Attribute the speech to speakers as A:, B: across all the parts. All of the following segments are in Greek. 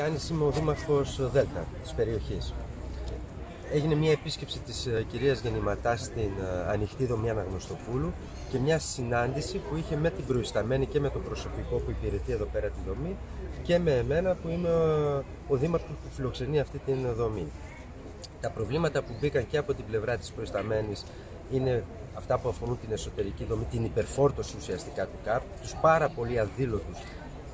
A: Γιάννης είμαι ο Δήμαρχος Δέλτα της περιοχής. Έγινε μια επίσκεψη της ε, κυρίας Γεννηματά στην ε, ανοιχτή δομή Αναγνωστοπούλου και μια συνάντηση που είχε με την προϊσταμένη και με το προσωπικό που υπηρετεί εδώ πέρα τη δομή και με εμένα που είμαι ο, ο Δήμαρχος που φιλοξενεί αυτή την δομή. Τα προβλήματα που μπήκαν και από την πλευρά της προϊσταμένης είναι αυτά που αφορούν την εσωτερική δομή, την υπερφόρτωση ουσιαστικά του ΚΑΠ, τους πάρα πολύ αδήλωτους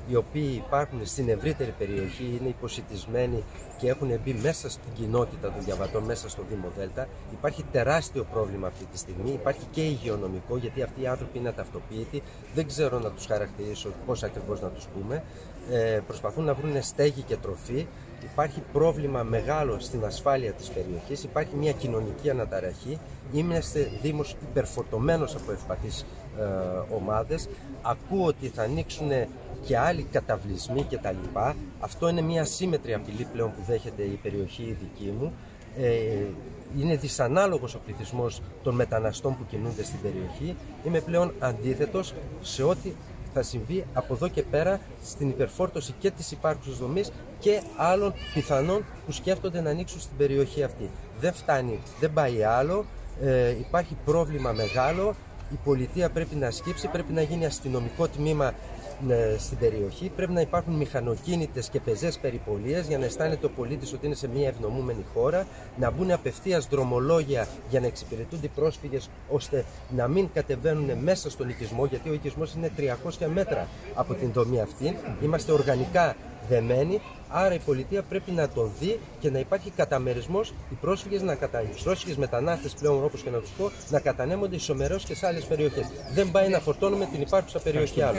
A: οι οποίοι υπάρχουν στην ευρύτερη περιοχή, είναι υποσυτισμένοι και έχουν μπει μέσα στην κοινότητα των διαβατών, μέσα στο Δήμο Δέλτα. Υπάρχει τεράστιο πρόβλημα αυτή τη στιγμή. Υπάρχει και υγειονομικό, γιατί αυτοί οι άνθρωποι είναι αταυτοποιητοί. Δεν ξέρω να τους χαρακτηρίσω πώς ακριβώς να τους πούμε. Ε, προσπαθούν να βρουν στέγη και τροφή. Υπάρχει πρόβλημα μεγάλο στην ασφάλεια της περιοχής, υπάρχει μια κοινωνική αναταραχή, είμαστε δήμος υπερφορτωμένος από ευπαθείς ε, ομάδες. Ακούω ότι θα ανοίξουν και άλλοι καταβλισμοί κτλ. Αυτό είναι μια σύμμετρη απειλή πλέον που δέχεται η περιοχή η δική μου. Ε, είναι δυσανάλογος ο πληθυσμός των μεταναστών που κινούνται στην περιοχή. Είμαι πλέον αντίθετος σε ό,τι θα συμβεί από εδώ και πέρα στην υπερφόρτωση και της υπάρχουσας δομής και άλλων πιθανών που σκέφτονται να ανοίξουν στην περιοχή αυτή. Δεν φτάνει, δεν πάει άλλο, ε, υπάρχει πρόβλημα μεγάλο, η πολιτεία πρέπει να σκύψει, πρέπει να γίνει αστυνομικό τμήμα ε, στην περιοχή. Πρέπει να υπάρχουν μηχανοκίνητες και πεζές περιπολίες για να αισθάνεται ο πολίτης ότι είναι σε μια ευνομούμενη χώρα, να μπουν απευθείας δρομολόγια για να εξυπηρετούνται οι πρόσφυγες, ώστε να μην κατεβαίνουν μέσα στον οικισμό, γιατί ο οικισμός είναι 300 μέτρα από την δομή αυτή. Είμαστε οργανικά δεμένοι, άρα η πολιτεία πρέπει να το δει και να υπάρχει καταμερισμός οι πρόσφυγες να κατα... πρόσφυγες μετανάστες πλέον, όπως και να τους πω, να κατανέμονται ισομερό και σε άλλες περιοχές. Δεν πάει να φορτώνουμε την υπάρχουσα περιοχή άλλο.